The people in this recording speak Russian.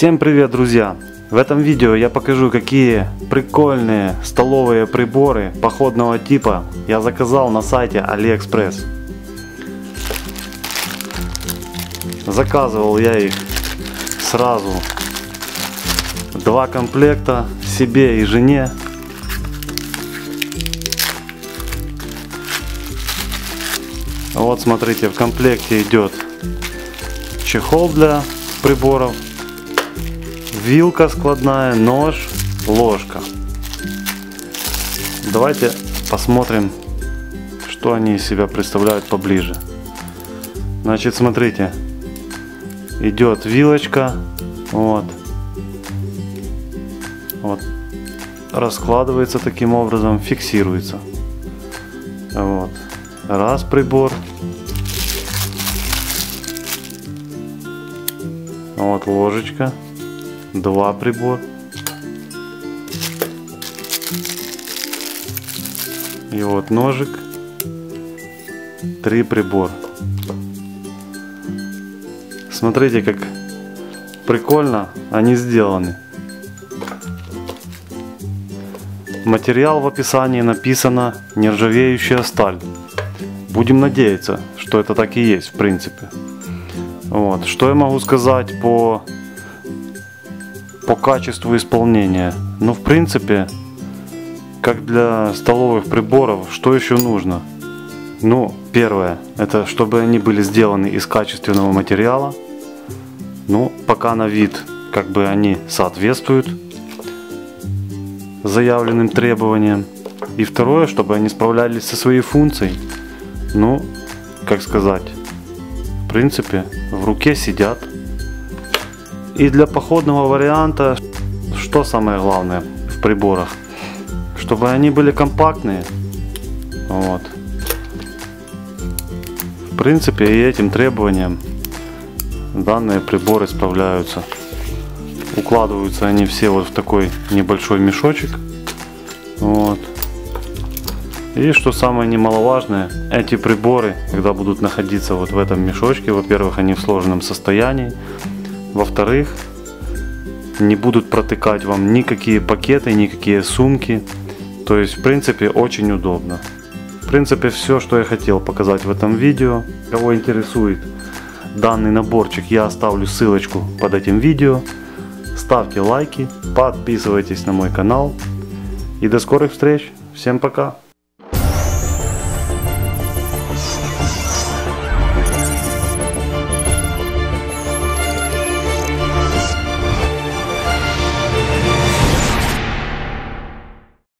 Всем привет, друзья! В этом видео я покажу, какие прикольные столовые приборы походного типа я заказал на сайте AliExpress. Заказывал я их сразу два комплекта себе и жене. Вот смотрите, в комплекте идет чехол для приборов вилка складная, нож, ложка. Давайте посмотрим, что они из себя представляют поближе. Значит, смотрите, идет вилочка, вот, вот, раскладывается таким образом, фиксируется. Вот, раз прибор, вот ложечка два прибор. И вот ножик, три прибор. Смотрите, как прикольно они сделаны. Материал в описании написано нержавеющая сталь. Будем надеяться, что это так и есть в принципе. Вот. Что я могу сказать по по качеству исполнения. Ну, в принципе, как для столовых приборов, что еще нужно? Ну, первое, это чтобы они были сделаны из качественного материала. Ну, пока на вид, как бы они соответствуют заявленным требованиям. И второе, чтобы они справлялись со своей функцией. Ну, как сказать, в принципе, в руке сидят. И для походного варианта, что самое главное в приборах? Чтобы они были компактные. Вот. В принципе, и этим требованиям данные приборы справляются. Укладываются они все вот в такой небольшой мешочек. Вот. И что самое немаловажное, эти приборы, когда будут находиться вот в этом мешочке, во-первых, они в сложенном состоянии, во-вторых, не будут протыкать вам никакие пакеты, никакие сумки. То есть, в принципе, очень удобно. В принципе, все, что я хотел показать в этом видео. Кого интересует данный наборчик, я оставлю ссылочку под этим видео. Ставьте лайки, подписывайтесь на мой канал. И до скорых встреч. Всем пока.